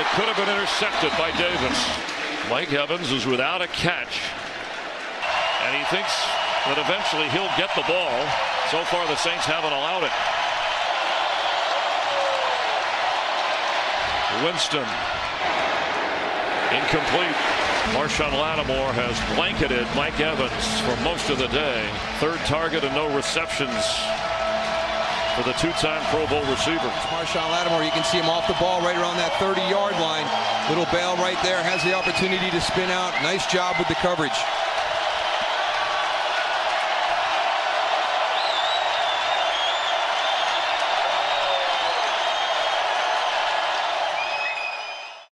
it could have been intercepted by Davis. Mike Evans is without a catch. And he thinks that eventually he'll get the ball. So far, the Saints haven't allowed it. Winston. Incomplete. Marshon Lattimore has blanketed Mike Evans for most of the day. Third target and no receptions for the two-time Pro Bowl receiver. Marshon Lattimore, you can see him off the ball right around that 30-yard line. Little bail right there, has the opportunity to spin out. Nice job with the coverage.